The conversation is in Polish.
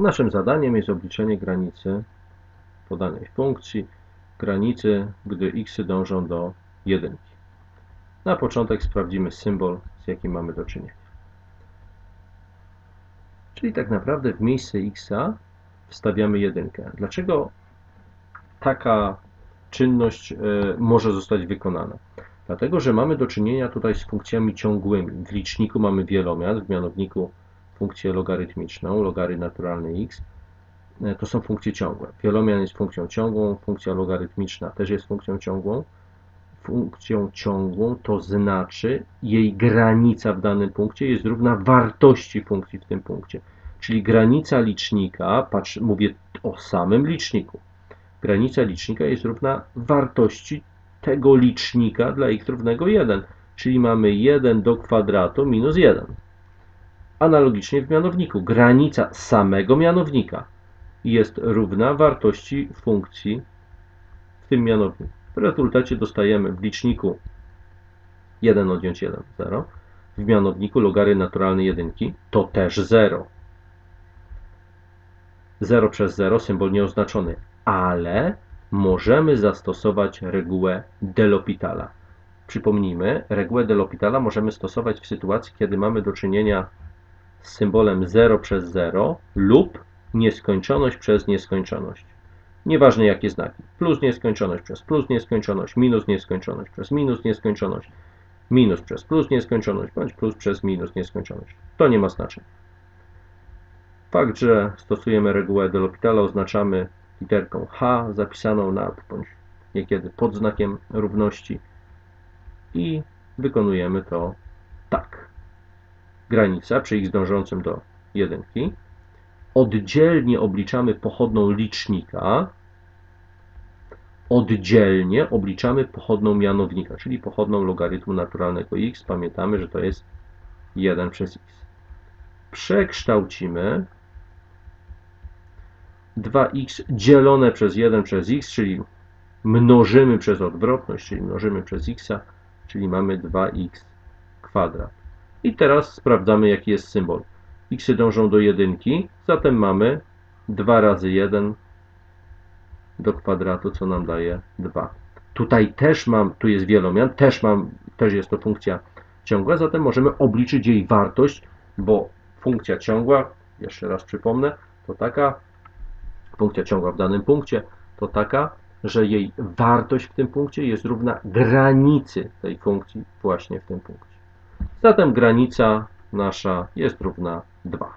Naszym zadaniem jest obliczenie granicy podanej funkcji, granicy, gdy x dążą do 1. Na początek sprawdzimy symbol, z jakim mamy do czynienia. Czyli tak naprawdę w miejsce x wstawiamy 1. Dlaczego taka czynność e, może zostać wykonana? Dlatego, że mamy do czynienia tutaj z funkcjami ciągłymi. W liczniku mamy wielomian, w mianowniku funkcję logarytmiczną, logary naturalny x. E, to są funkcje ciągłe. Wielomian jest funkcją ciągłą, funkcja logarytmiczna też jest funkcją ciągłą. Funkcją ciągłą to znaczy jej granica w danym punkcie jest równa wartości funkcji w tym punkcie. Czyli granica licznika, patrz, mówię o samym liczniku, granica licznika jest równa wartości tego licznika dla x równego 1. Czyli mamy 1 do kwadratu minus 1. Analogicznie w mianowniku granica samego mianownika jest równa wartości funkcji w tym mianowniku. W rezultacie dostajemy w liczniku 1 odjąć 1, 0. W mianowniku logary naturalne jedynki to też 0. 0 przez 0 symbol nieoznaczony, ale możemy zastosować regułę Delopitala. Przypomnijmy, regułę Delopitala możemy stosować w sytuacji, kiedy mamy do czynienia z symbolem 0 przez 0 lub nieskończoność przez nieskończoność. Nieważne jakie znaki. Plus nieskończoność przez plus nieskończoność, minus nieskończoność przez minus nieskończoność, minus przez plus nieskończoność, bądź plus przez minus nieskończoność. To nie ma znaczenia. Fakt, że stosujemy regułę de L'Hospitala oznaczamy literką H zapisaną nad bądź niekiedy pod znakiem równości i wykonujemy to tak. Granica przy x dążącym do jedynki. Oddzielnie obliczamy pochodną licznika. Oddzielnie obliczamy pochodną mianownika, czyli pochodną logarytmu naturalnego x. Pamiętamy, że to jest 1 przez x. Przekształcimy 2x dzielone przez 1 przez x, czyli mnożymy przez odwrotność, czyli mnożymy przez x, czyli mamy 2x kwadrat. I teraz sprawdzamy, jaki jest symbol. x dążą do jedynki, zatem mamy 2 razy 1 do kwadratu, co nam daje 2. Tutaj też mam, tu jest wielomian, też mam, też jest to funkcja ciągła, zatem możemy obliczyć jej wartość, bo funkcja ciągła, jeszcze raz przypomnę, to taka funkcja ciągła w danym punkcie, to taka, że jej wartość w tym punkcie jest równa granicy tej funkcji właśnie w tym punkcie. Zatem granica nasza jest równa 2.